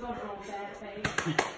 got on on bad faith.